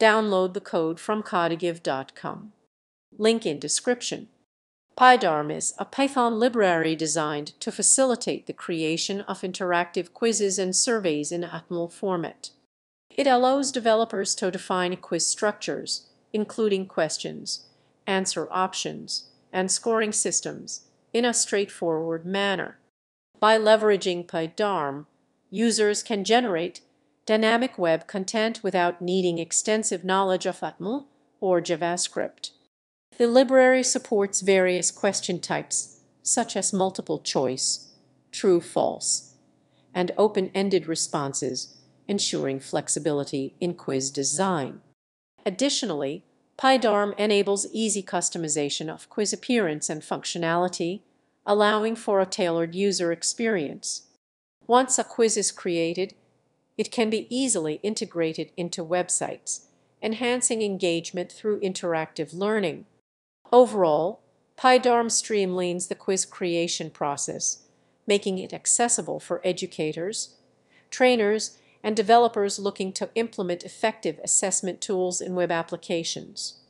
Download the code from codegive.com. Link in description. PyDARM is a Python library designed to facilitate the creation of interactive quizzes and surveys in HTML format. It allows developers to define quiz structures, including questions, answer options, and scoring systems in a straightforward manner. By leveraging PyDARM, users can generate dynamic web content without needing extensive knowledge of HTML or JavaScript. The library supports various question types, such as multiple choice, true, false, and open-ended responses, ensuring flexibility in quiz design. Additionally, PyDARM enables easy customization of quiz appearance and functionality, allowing for a tailored user experience. Once a quiz is created, it can be easily integrated into websites, enhancing engagement through interactive learning. Overall, PyDARM streamlines the quiz creation process, making it accessible for educators, trainers, and developers looking to implement effective assessment tools in web applications.